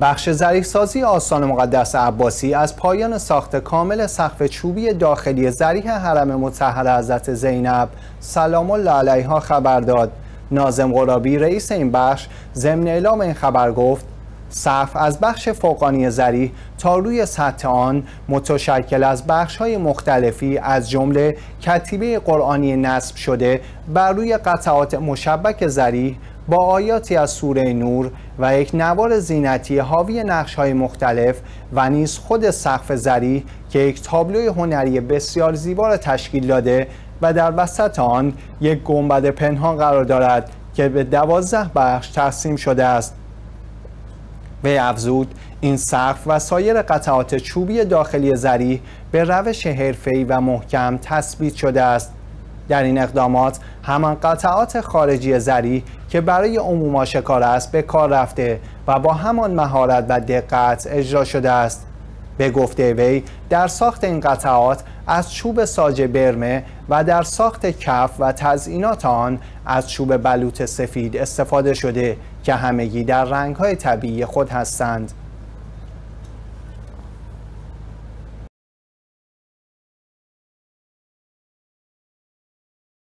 بخش ظریف سازی آستان مقدس عباسی از پایان ساخت کامل سقف چوبی داخلی ظریح حرم مطهر حضرت زینب سلام الله علیها خبر داد. نازم غرابی رئیس این بخش ضمن اعلام این خبر گفت سقف از بخش فوقانی زریح تا روی سطح آن متشکل از بخش های مختلفی از جمله کتیبه قرآنی نصب شده بر روی قطعات مشبک زریح با آیاتی از سوره نور و یک نوار زینتی حاوی نقش های مختلف و نیز خود سقف زریح که یک تابلوی هنری بسیار زیبا را تشکیل داده و در وسط آن یک گنبد پنهان قرار دارد که به دوازده بخش تقسیم شده است. وی افزود این سقف و سایر قطعات چوبی داخلی زریح به روش حرفه‌ای و محکم تثبیت شده است. در این اقدامات همان قطعات خارجی زری که برای عموم آشکار است به کار رفته و با همان مهارت و دقت اجرا شده است. به گفته وی در ساخت این قطعات از چوب ساج برمه و در ساخت کف و تزئینات آن از چوب بلوط سفید استفاده شده که همگی در رنگهای طبیعی خود هستند.